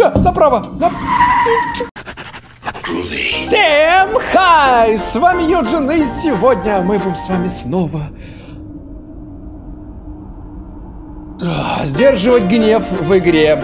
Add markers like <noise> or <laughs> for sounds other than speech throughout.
Все, направо. На... Всем хай! С вами Юджин, и сегодня мы будем с вами снова а, сдерживать гнев в игре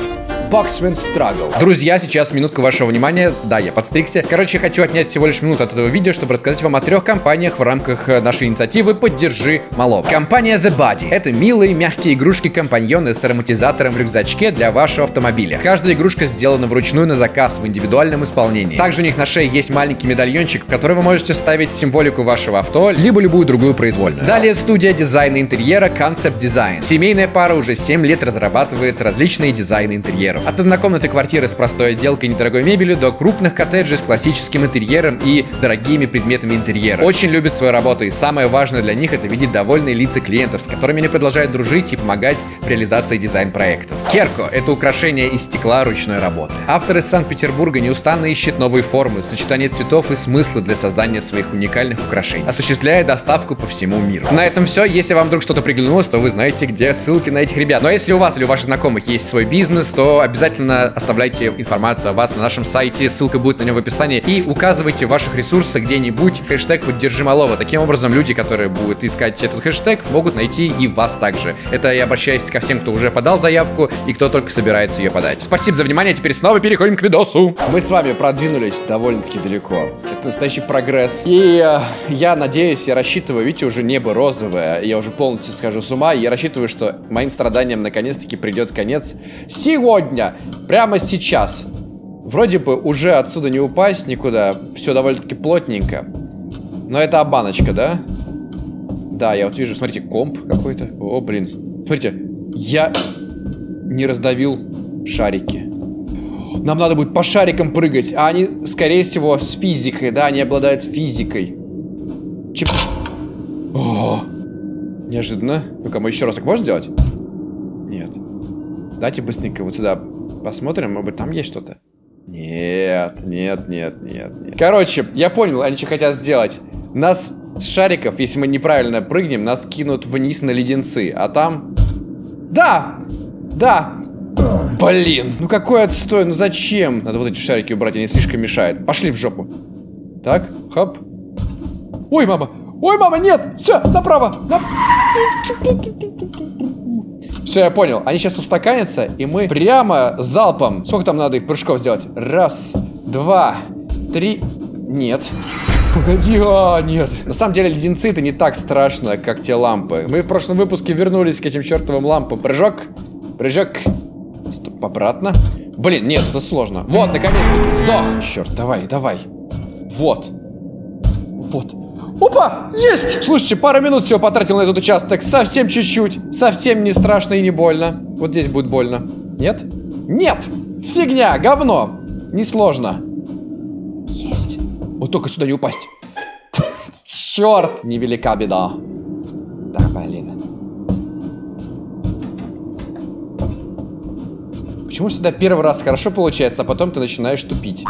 Boxman Struggle. Друзья, сейчас минутку вашего внимания. Да, я подстригся. Короче, хочу отнять всего лишь минуту от этого видео, чтобы рассказать вам о трех компаниях в рамках э, нашей инициативы «Поддержи малого». Компания The Body. Это милые, мягкие игрушки-компаньоны с ароматизатором в рюкзачке для вашего автомобиля. Каждая игрушка сделана вручную на заказ в индивидуальном исполнении. Также у них на шее есть маленький медальончик, в который вы можете вставить символику вашего авто, либо любую другую произвольную. Далее студия дизайна интерьера Concept Design. Семейная пара уже 7 лет разрабатывает различные дизайны интерьера интерьеров. От однокомнатной квартиры с простой отделкой и недорогой мебелью до крупных коттеджей с классическим интерьером и дорогими предметами интерьера. Очень любят свою работу, и самое важное для них это видеть довольные лица клиентов, с которыми они продолжают дружить и помогать в реализации дизайн-проектов. Керко — это украшение из стекла ручной работы. Автор из Санкт-Петербурга неустанно ищет новые формы, сочетание цветов и смысла для создания своих уникальных украшений, осуществляя доставку по всему миру. На этом все. Если вам вдруг что-то приглянулось, то вы знаете, где ссылки на этих ребят. Но если у вас или у ваших знакомых есть свой бизнес, то обязательно оставляйте информацию о вас на нашем сайте, ссылка будет на него в описании, и указывайте в ваших ресурсах где-нибудь хэштег «Поддержи малого». Таким образом, люди, которые будут искать этот хэштег, могут найти и вас также. Это я обращаюсь ко всем, кто уже подал заявку и кто только собирается ее подать. Спасибо за внимание, теперь снова переходим к видосу. Мы с вами продвинулись довольно-таки далеко. Это настоящий прогресс. И э, я надеюсь, я рассчитываю, видите, уже небо розовое, я уже полностью схожу с ума, и я рассчитываю, что моим страданиям наконец-таки придет конец сегодня сегодня, прямо сейчас. Вроде бы уже отсюда не упасть никуда, все довольно-таки плотненько. Но это обаночка, да? Да, я вот вижу, смотрите, комп какой-то. О, блин. Смотрите, я не раздавил шарики. Нам надо будет по шарикам прыгать, а они, скорее всего, с физикой, да, они обладают физикой. Чеп... О, неожиданно. Ну-ка, мы еще раз так можно сделать? Нет. Дайте быстренько вот сюда посмотрим, может быть там есть что-то. Нет, нет, нет, нет, нет. Короче, я понял, они что хотят сделать. Нас с шариков, если мы неправильно прыгнем, нас кинут вниз на леденцы. А там... Да! Да! Блин, ну какой отстой, ну зачем? Надо вот эти шарики убрать, они слишком мешают. Пошли в жопу. Так, хоп. Ой, мама! Ой, мама, нет! Все, направо! На... Все, я понял. Они сейчас устаканятся, и мы прямо залпом. Сколько там надо их прыжков сделать? Раз, два, три. Нет. Погоди, а, нет. На самом деле, леденцы это не так страшно, как те лампы. Мы в прошлом выпуске вернулись к этим чертовым лампам. Прыжок, прыжок. Стоп, обратно. Блин, нет, это сложно. Вот, наконец-таки, сдох. Черт, давай, давай. Вот. Вот. Опа! Есть! Слушайте, пару минут всего потратил на этот участок. Совсем чуть-чуть. Совсем не страшно и не больно. Вот здесь будет больно. Нет? Нет! Фигня, говно. Несложно. Есть. Вот только сюда не упасть. <laughs> Черт! Невелика беда. Да, блин. Почему всегда первый раз хорошо получается, а потом ты начинаешь тупить?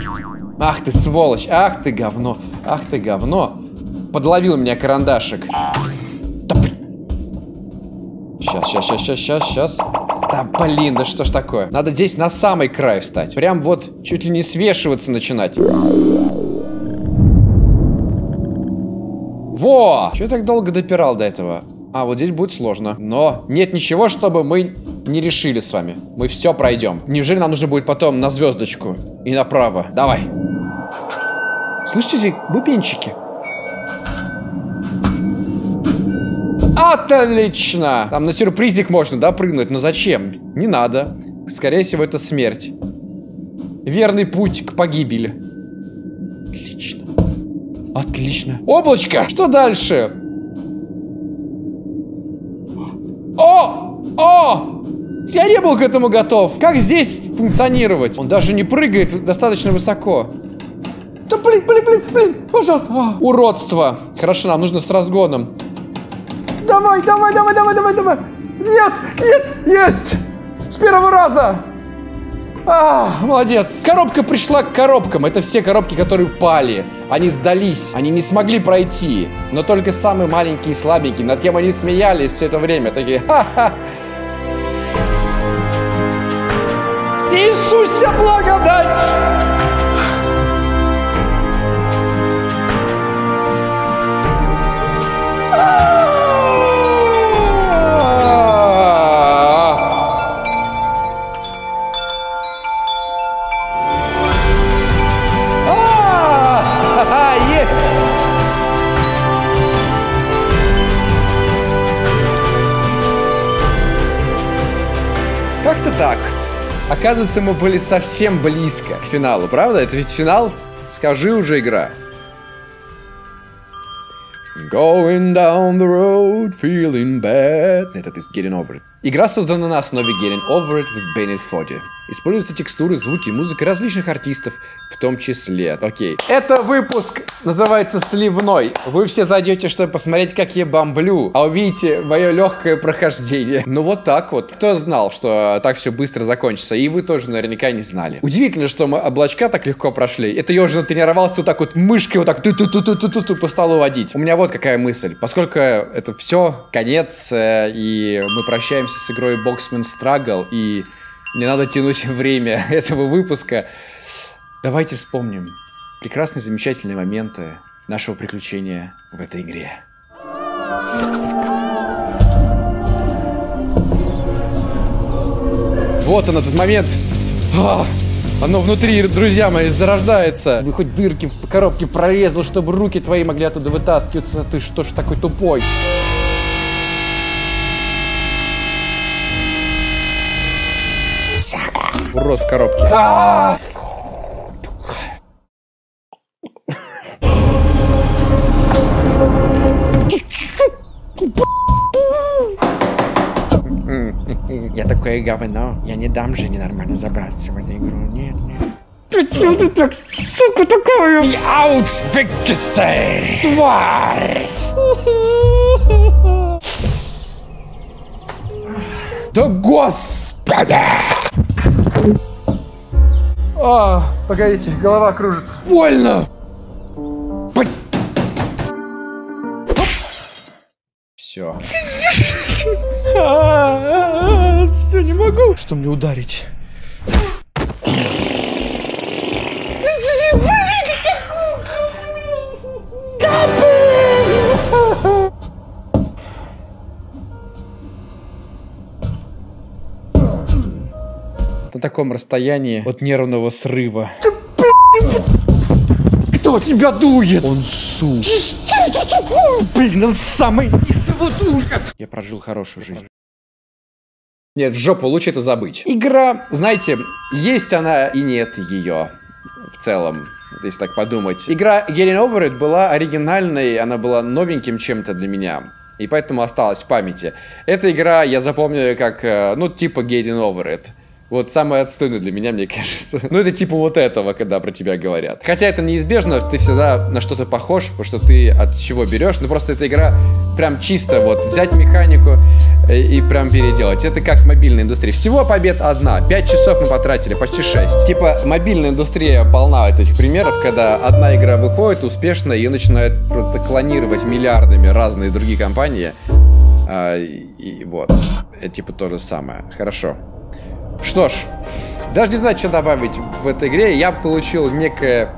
Ах ты сволочь, ах ты говно, ах ты говно подловил меня карандашик. Сейчас, сейчас, сейчас, сейчас, сейчас, сейчас. Да блин, да что ж такое? Надо здесь на самый край встать. Прям вот чуть ли не свешиваться начинать. Во! Чего я так долго допирал до этого? А, вот здесь будет сложно. Но нет ничего, чтобы мы не решили с вами. Мы все пройдем. Неужели нам нужно будет потом на звездочку и направо? Давай. Слышите, бубенчики? Отлично! Там на сюрпризик можно, да, прыгнуть, но зачем? Не надо. Скорее всего, это смерть. Верный путь к погибели. Отлично. Отлично. Облачко! Что дальше? О! О! Я не был к этому готов. Как здесь функционировать? Он даже не прыгает достаточно высоко. Да блин, блин, блин, блин, пожалуйста. А, уродство. Хорошо, нам нужно с разгоном. Давай, давай, давай, давай, давай, давай. Нет, нет, есть. С первого раза. А, молодец. Коробка пришла к коробкам. Это все коробки, которые упали. Они сдались. Они не смогли пройти. Но только самые маленькие и слабенькие, над кем они смеялись все это время. Такие, ха-ха. Иисусе благодать! Как-то так. Оказывается, мы были совсем близко к финалу, правда? Это ведь финал? Скажи уже, игра. Going down the road, feeling bad. Этот из Getting Over It. Игра создана на основе Getting Over It with Bennett Foddy. Используются текстуры, звуки, музыка различных артистов, в том числе. Окей. Это выпуск называется «Сливной». Вы все зайдете, чтобы посмотреть, как я бомблю, а увидите мое легкое прохождение. Ну вот так вот. Кто знал, что так все быстро закончится? И вы тоже наверняка не знали. Удивительно, что мы облачка так легко прошли. Это я уже натренировался вот так вот мышкой вот так ту ту ту ту ту ту ту по столу водить. У меня вот какая мысль. Поскольку это все, конец, э, и мы прощаемся с игрой Boxman Struggle, и мне надо тянуть <laughs> время <laughs> этого выпуска. Давайте вспомним прекрасные, замечательные моменты нашего приключения в этой игре. Вот он, этот момент. А, оно внутри, друзья мои, зарождается. Вы хоть дырки в коробке прорезал, чтобы руки твои могли оттуда вытаскиваться. Ты что ж такой тупой? Урод в коробке. Я такое говно. Я не дам же ненормально забраться в эту игру. Нет, нет. Ты что ты так, сука, такая? Я Узбекистан! Тварь! <laughs> Да господи! А, погодите, голова кружится. Больно! Все. Все, <laughs> не могу. Что мне ударить? Таком расстоянии от нервного срыва. Кто тебя дует? Он су. Блин, он самый Я прожил хорошую жизнь. Нет, в жопу, лучше это забыть. Игра, знаете, есть она и нет ее в целом, если так подумать. Игра Getting Over It была оригинальной, она была новеньким чем-то для меня. И поэтому осталась в памяти. Эта игра я запомню как, э, ну, типа Getting Over It. Вот самое отстойное для меня, мне кажется. Ну, это типа вот этого, когда про тебя говорят. Хотя это неизбежно, ты всегда на что-то похож, потому что ты от чего берешь. Ну, просто эта игра прям чисто вот взять механику и, и прям переделать. Это как мобильная индустрия. Всего побед одна. Пять часов мы потратили, почти шесть. Типа мобильная индустрия полна вот этих примеров, когда одна игра выходит успешно, ее начинают просто клонировать миллиардами разные другие компании. А, и, и вот. Это типа то же самое. Хорошо. Что ж, даже не знаю, что добавить в этой игре. Я получил некое,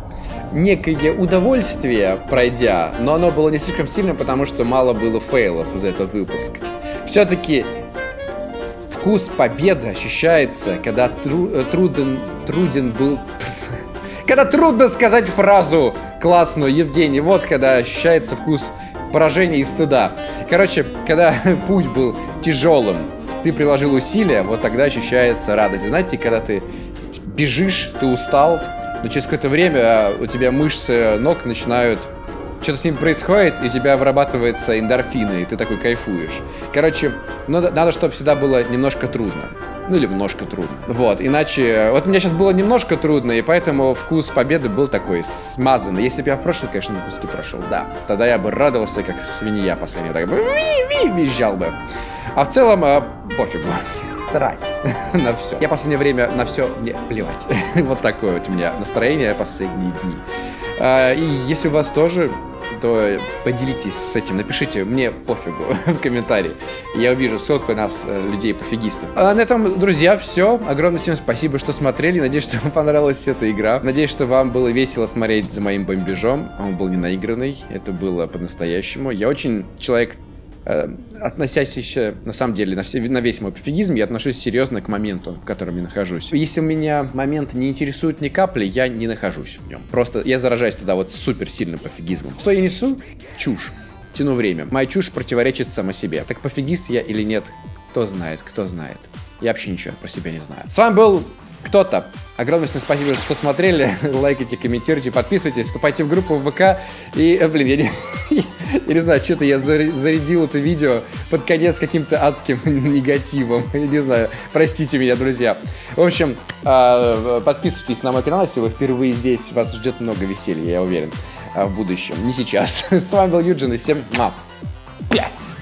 некое удовольствие, пройдя, но оно было не слишком сильным, потому что мало было фейлов за этот выпуск. Все-таки вкус победы ощущается, когда тру, э, труден, труден был... <laughs> Когда трудно сказать фразу классную, Евгений, вот когда ощущается вкус поражения и стыда. Короче, когда <laughs> путь был тяжелым, ты приложил усилия, вот тогда ощущается радость. И знаете, когда ты бежишь, ты устал, но через какое-то время у тебя мышцы ног начинают что-то с ним происходит, и у тебя вырабатывается эндорфины, и ты такой кайфуешь. Короче, надо, надо чтобы всегда было немножко трудно. Ну или немножко трудно. Вот, иначе... Вот мне сейчас было немножко трудно, и поэтому вкус победы был такой смазанный. Если бы я в прошлом, конечно, выпуске прошел, да. Тогда я бы радовался, как свинья последняя. Так бы визжал бы. А в целом, э, пофигу. Срать <laughs> на все. Я последнее время на все мне плевать. <laughs> вот такое вот у меня настроение последние дни. Э, и если у вас тоже то поделитесь с этим, напишите мне пофигу <laughs> в комментарии. Я увижу, сколько у нас э, людей пофигистов. А на этом, друзья, все. Огромное всем спасибо, что смотрели. Надеюсь, что вам понравилась эта игра. Надеюсь, что вам было весело смотреть за моим бомбежом. Он был не наигранный, это было по-настоящему. Я очень человек относящийся, на самом деле, на, все, на весь мой пофигизм, я отношусь серьезно к моменту, в котором я нахожусь. Если меня момент не интересует ни капли, я не нахожусь в нем. Просто я заражаюсь тогда вот супер сильным пофигизмом. Что я несу? Чушь. Тяну время. Моя чушь противоречит сама себе. Так пофигист я или нет, кто знает, кто знает. Я вообще ничего про себя не знаю. С вами был кто-то. Огромное всем спасибо, что смотрели. <laughs> Лайкайте, комментируйте, подписывайтесь, вступайте в группу в ВК. И, э, блин, я не, <laughs> я не знаю, что-то я зарядил это видео под конец каким-то адским <laughs> негативом. Я не знаю, простите меня, друзья. В общем, а, подписывайтесь на мой канал, если вы впервые здесь. Вас ждет много веселья, я уверен, а, в будущем. Не сейчас. <laughs> С вами был Юджин, и всем пять.